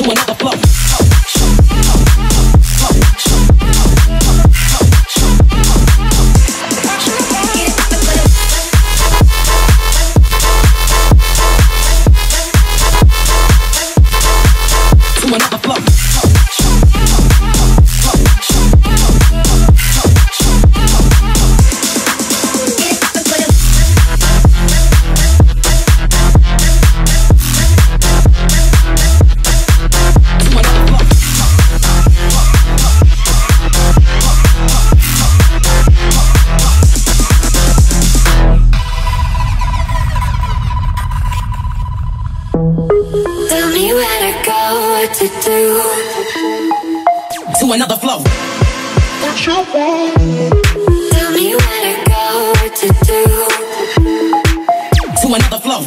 to another flow. Tell me where to go, what to do? To another flow. Tell me go, what to do? To another flow.